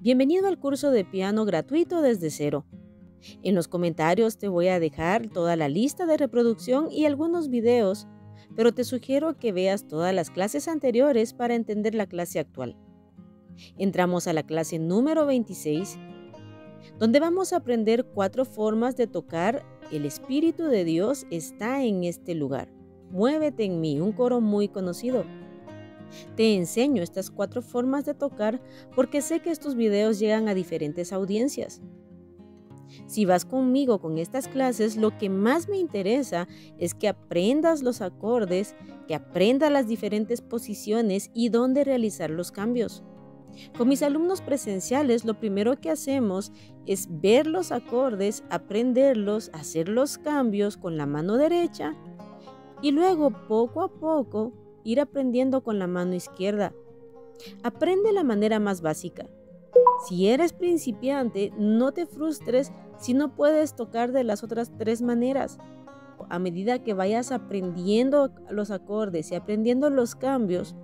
Bienvenido al curso de piano gratuito desde cero. En los comentarios te voy a dejar toda la lista de reproducción y algunos videos, pero te sugiero que veas todas las clases anteriores para entender la clase actual. Entramos a la clase número 26, donde vamos a aprender cuatro formas de tocar El Espíritu de Dios está en este lugar. Muévete en mí, un coro muy conocido. Te enseño estas cuatro formas de tocar porque sé que estos videos llegan a diferentes audiencias. Si vas conmigo con estas clases, lo que más me interesa es que aprendas los acordes, que aprendas las diferentes posiciones y dónde realizar los cambios. Con mis alumnos presenciales, lo primero que hacemos es ver los acordes, aprenderlos, hacer los cambios con la mano derecha y luego poco a poco ir aprendiendo con la mano izquierda. Aprende la manera más básica. Si eres principiante, no te frustres si no puedes tocar de las otras tres maneras. A medida que vayas aprendiendo los acordes y aprendiendo los cambios,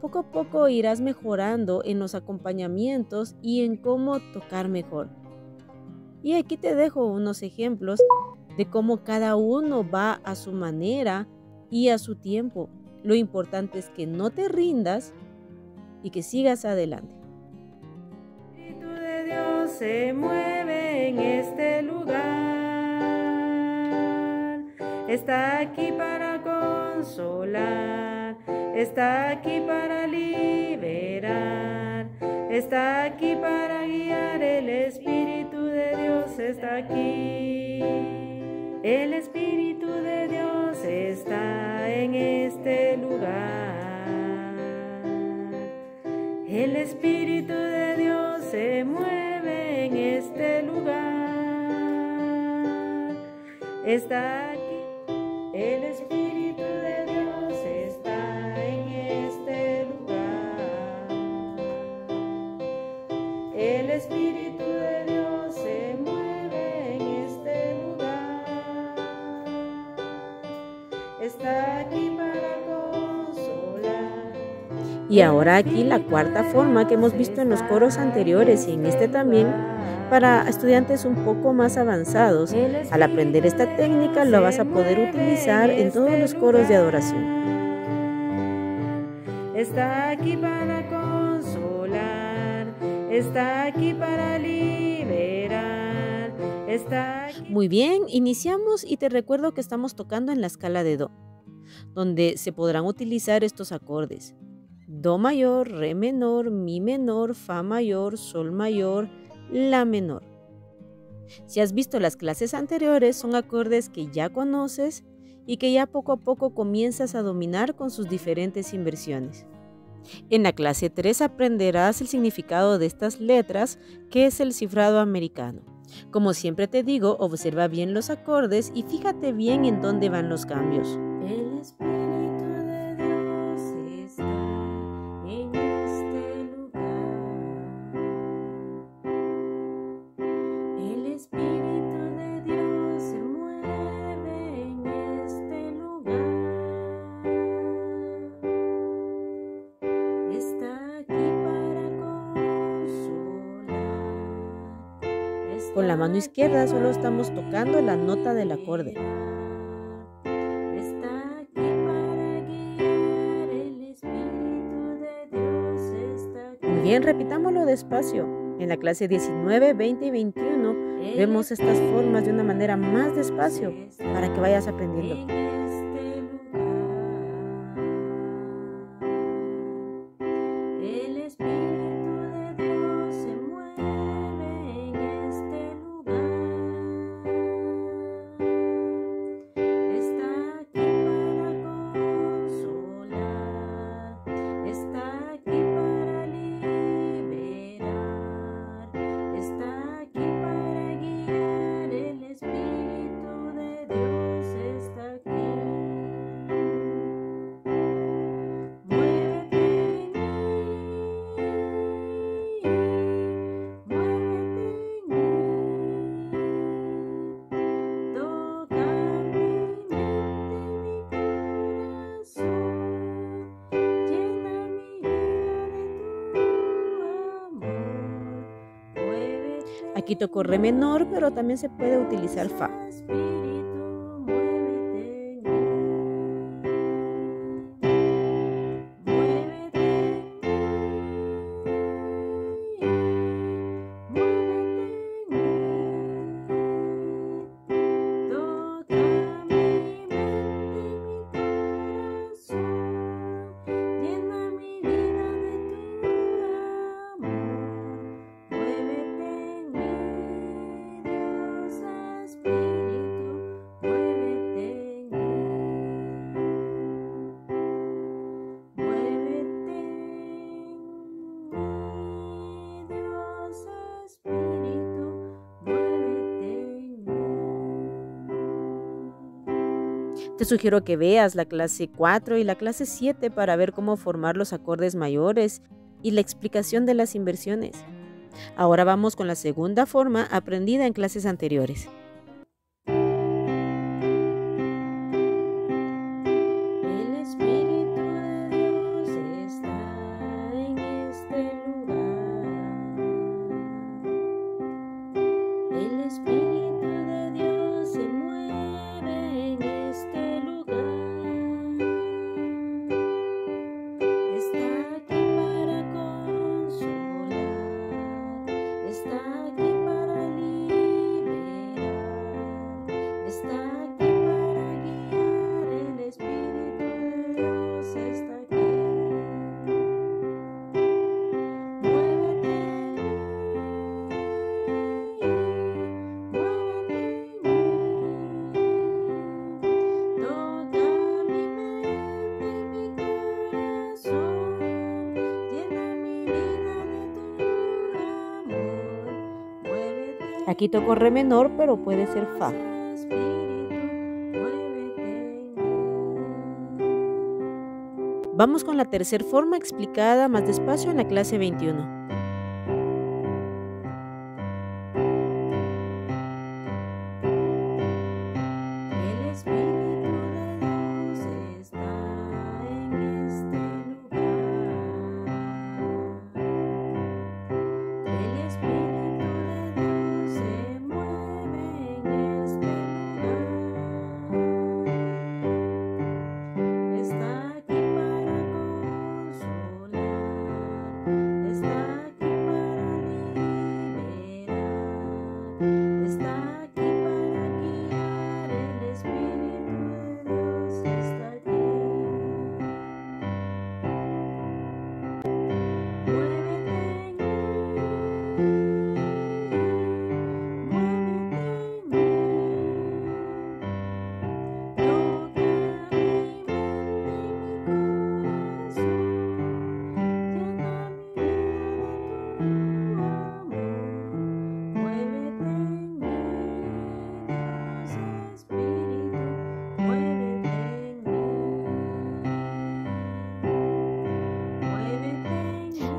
poco a poco irás mejorando en los acompañamientos y en cómo tocar mejor. Y aquí te dejo unos ejemplos de cómo cada uno va a su manera y a su tiempo. Lo importante es que no te rindas y que sigas adelante. El Espíritu de Dios se mueve en este lugar. Está aquí para consolar. Está aquí para liberar. Está aquí para guiar. El Espíritu de Dios está aquí. El Espíritu de Dios está en este lugar. El Espíritu de Dios se mueve en este lugar. Está aquí. El Espíritu de Dios está en este lugar. El Espíritu de Y ahora aquí la cuarta forma que hemos visto en los coros anteriores y en este también, para estudiantes un poco más avanzados, al aprender esta técnica lo vas a poder utilizar en todos los coros de adoración. Está aquí para consolar, está aquí para liberar, está aquí. Muy bien, iniciamos y te recuerdo que estamos tocando en la escala de Do, donde se podrán utilizar estos acordes. Do mayor, Re menor, Mi menor, Fa mayor, Sol mayor, La menor. Si has visto las clases anteriores, son acordes que ya conoces y que ya poco a poco comienzas a dominar con sus diferentes inversiones. En la clase 3 aprenderás el significado de estas letras, que es el cifrado americano. Como siempre te digo, observa bien los acordes y fíjate bien en dónde van los cambios. El la mano izquierda solo estamos tocando la nota del acorde. Muy bien, repitámoslo despacio. En la clase 19, 20 y 21 vemos estas formas de una manera más despacio para que vayas aprendiendo. Aquí toco re menor, pero también se puede utilizar fa. Te sugiero que veas la clase 4 y la clase 7 para ver cómo formar los acordes mayores y la explicación de las inversiones. Ahora vamos con la segunda forma aprendida en clases anteriores. Aquí toco re menor, pero puede ser fa. Vamos con la tercera forma explicada más despacio en la clase 21.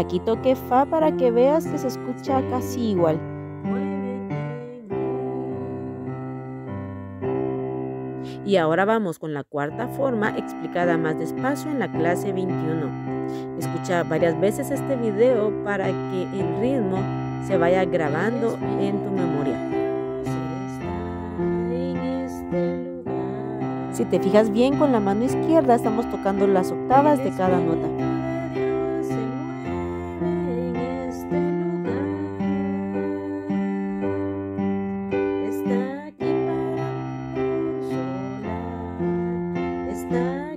Aquí toque Fa para que veas que se escucha casi igual. Y ahora vamos con la cuarta forma explicada más despacio en la clase 21. Escucha varias veces este video para que el ritmo se vaya grabando en tu memoria. Si te fijas bien con la mano izquierda estamos tocando las octavas de cada nota. 能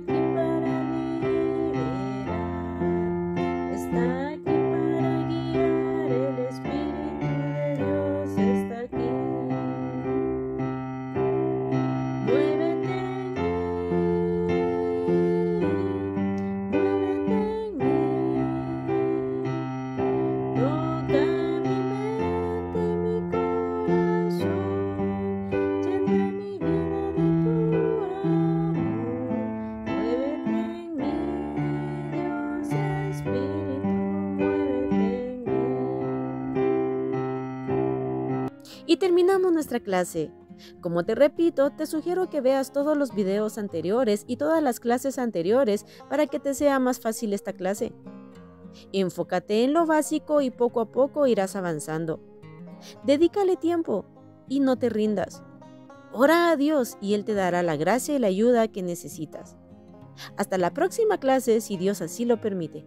Y terminamos nuestra clase. Como te repito, te sugiero que veas todos los videos anteriores y todas las clases anteriores para que te sea más fácil esta clase. Enfócate en lo básico y poco a poco irás avanzando. Dedícale tiempo y no te rindas. Ora a Dios y Él te dará la gracia y la ayuda que necesitas. Hasta la próxima clase si Dios así lo permite.